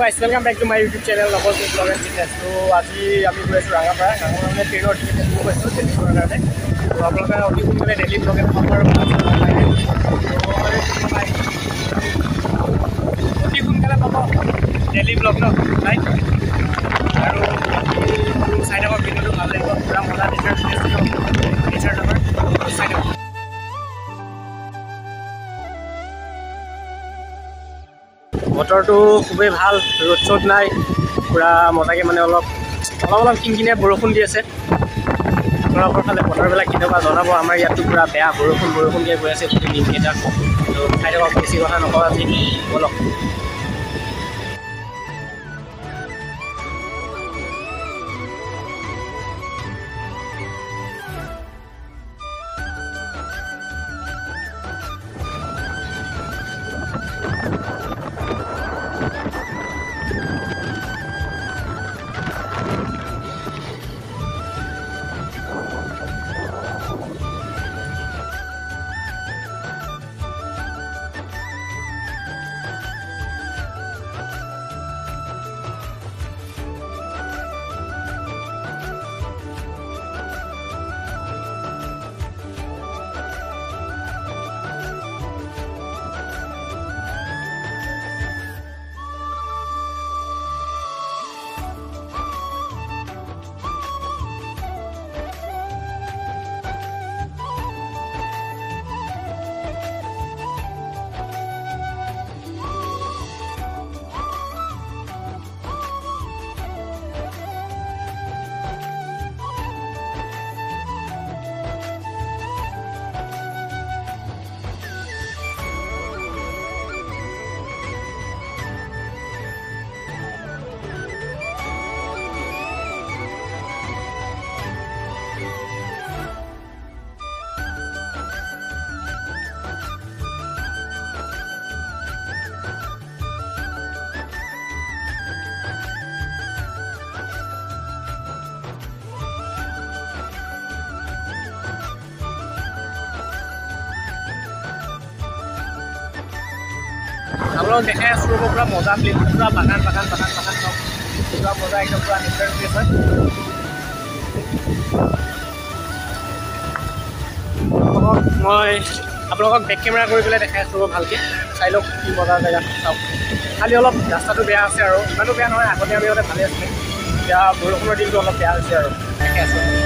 Guys welcome back to my YouTube channel লগৰ vlog and fitness ত' আজি আমি গৈ আছোঁ ৰাঙাপাৰা। ৰাঙাপাৰা মানে ট্ৰেইনৰ টিকেট বুক কৰিছোঁ দিল্লী যোৱাৰ কাৰণে। ত' আপোনালোকে অতি সোনকালে দিল্লী ব্লগ পাব আৰু অতি সোনকালে পাব। দিল্লী ব্লগ ন ৰাইট আৰু চাই থাকক ভিডিঅ'টো ভাল লাগিব। পূৰা মজা নেচাৰ নেচাৰ নম্বৰ চাই বতৰটো খুবেই ভাল ৰ'দ চ'দ নাই পূৰা মজাকৈ মানে অলপ অলপ অলপ কিনকিনীয়া বৰষুণ দি আছে। আপোনালোকৰ ফালে বতৰবিলাক কেনেকুৱা জনাব? আমাৰ ইয়াততো পূৰা বেয়া বৰষুণ বৰষুণকৈ গৈ আছে গোটেই দিনকেইটা। ত' খাই থাকক বেছি কথা নকওঁ আজি ব'লক। আপোনালোক দেখাই আছোঁ ৰ'ব পূৰা মজা প্লেচ পূৰা বাগান বাগান বাগান বাগান চব। পূৰা মজা একদম পূৰা নেচাৰেল প্লেচ হয়। মই আপোনালোকক বেক কেমেৰা কৰি পেলাই দেখাই আছোঁ ৰ'ব ভালকৈ। চাই লওক কি মজা জেগা চাওক। খালি অলপ ৰাস্তাটো বেয়া আছে আৰু। ইমানো বেয়া নহয় আগতে আমি হ'লে ভালে আছিলে। এতিয়া বৰষুণৰ দিনটো অলপ বেয়া হৈছে আৰু। দেখাই আছোঁ।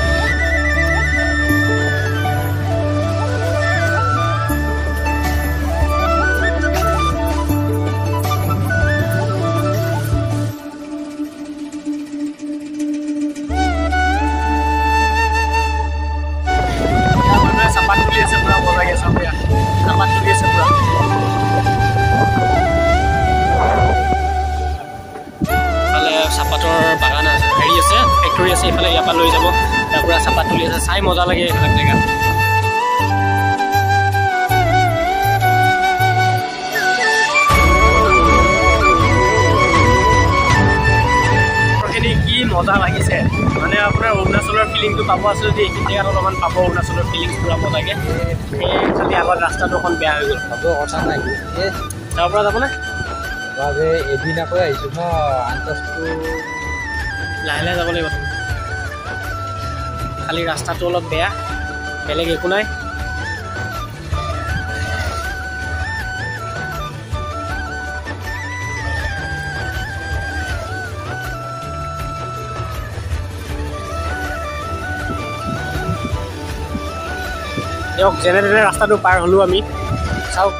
ফেক্টৰী আছে ইফালে ইয়াৰ পৰা লৈ যাব। তাৰ পৰা চাহপাত তুলি আছে। চাই মজা লাগে এইবিলাক জেগা। কি মজা লাগিছে? মানে আপোনাৰ অৰুণাচলৰ ফিলিংটো পাব আছে যদি এইখিনি জেগাত অলপমান পাব অৰুণাচলৰ ফিলিংছ পূৰা মজাকৈ। খালি আগত ৰাস্তাটো অকণ বেয়া হৈ গ'ল। হ'ব কথা নাই। তাৰ পৰা যাবনে? বাবে এদিনাকৈ আহিছোঁ ন আন্তজটো লাহে লাহে যাব লাগিব। খালি ৰাস্তাটো অলপ বেয়া বেলেগ একো নাই। দিয়ক যেনে তেনে ৰাস্তাটো পাৰ হ'লোঁ আমি চাওক।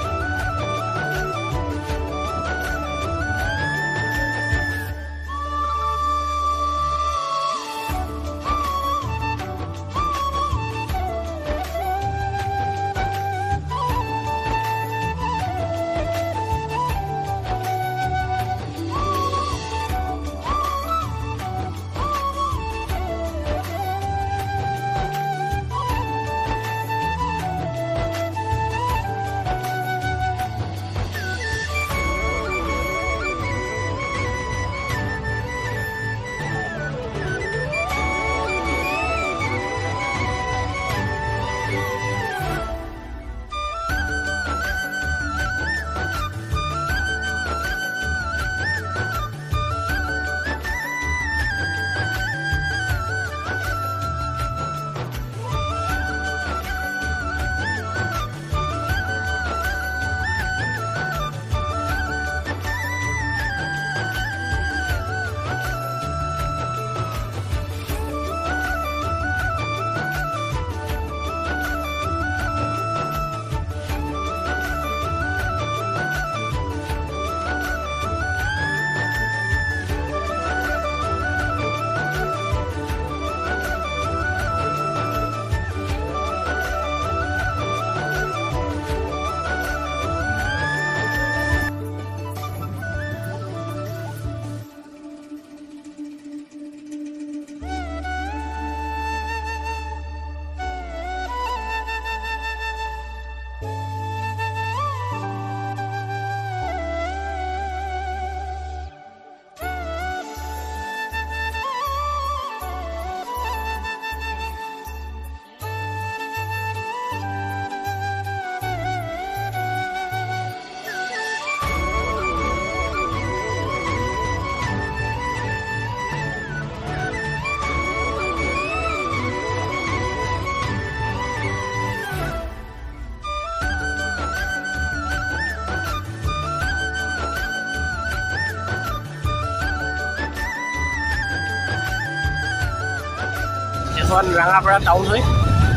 এখন ৰাঙাপাৰা টাউন হৈ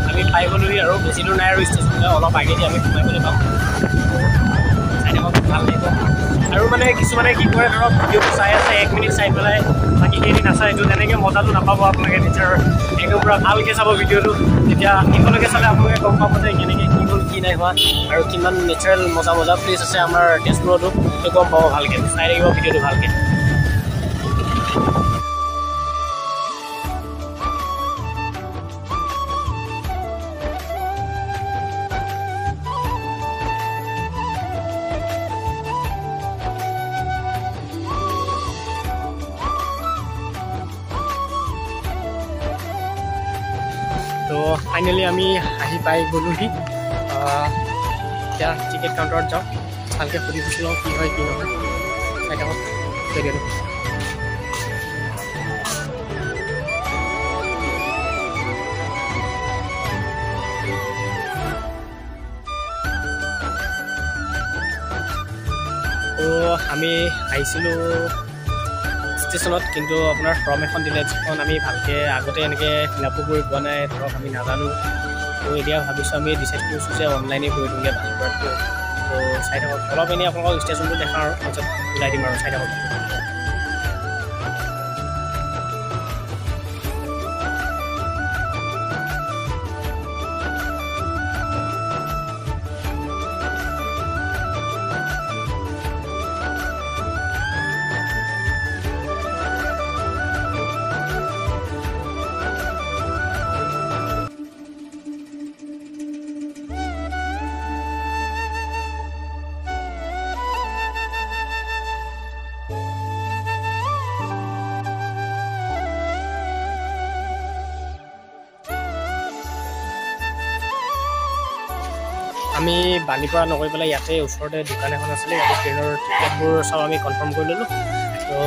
আমি পাই গ'লোহি আৰু বেছি দূৰ নাই আৰু ষ্টেচনলৈ অলপ আগেদি আমি সোমাই গ'লে পাম। চাই থাকক ভাল লাগিব। আৰু মানে কিছুমানে কি কৰে ধৰক ভিডিঅ'টো চাই আছে এক মিনিট চাই পেলাই বাকীখিনি নাচায় এইটো তেনেকৈ মজাটো নাপাব আপোনালোকে নিজৰ একদম পূৰা ভালকৈ চাব ভিডিঅ'টো। তেতিয়া শেষলৈকে চালে আপোনালোকে গম পাব যে কেনেকৈ কি হ'ল কি নাই হোৱা আৰু কিমান নেচাৰেল মজা মজা প্লেচ আছে আমাৰ তেজপুৰতো। সেইটো গম পাব ভালকৈ চাই থাকিব ভিডিঅ'টো ভালকৈ। ফাইনেলি আমি আহি পাই গ'লোহি। এতিয়া টিকেট কাউণ্টাৰত যাওঁ। ভালকৈ সুধি পুছি লওঁ কি হয় কি নহয়। আমি আহিছিলোঁ ষ্টেচনত কিন্তু আপোনাৰ ফৰ্ম এখন দিলে যিখন আমি ভালকৈ আগতে এনেকৈ ফিল আপো কৰি পোৱা নাই ধৰক আমি নাজানো। তো এতিয়া ভাবিছোঁ আমি ডিচাইড কৰিছোঁ যে অনলাইনে কৰি দিওঁগৈ ভাল কৰাতকৈ। তো চাই থাকক অলপ এনেই আপোনালোকক ষ্টেচনটো দেখাওঁ আৰু তাৰপিছত ওলাই দিম আৰু চাই থাকক। আমি বালিপৰা নগৈ পেলাই ইয়াতে ওচৰতে দোকান এখন আছিলে ইয়াতে ট্ৰেইনৰ টিকেটবোৰ চব আমি কনফাৰ্ম কৰি ল'লোঁ। তো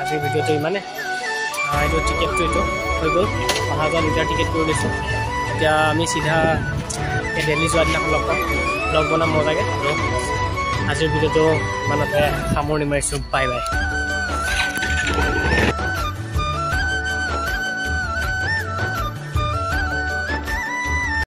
আজিৰ ভিডিঅ'টো ইমানে এইটো টিকেটটো এইটো হৈ গ'ল। অহা যোৱা দুটা টিকেট কৰি লৈছোঁ। এতিয়া আমি চিধা এই দেলহি যোৱা দিনাখন লগ পাম। লগ বনাম মজাকৈ। আজিৰ ভিডিঅ'টো ইমানতে সামৰণি মাৰিছোঁ। Bye bye.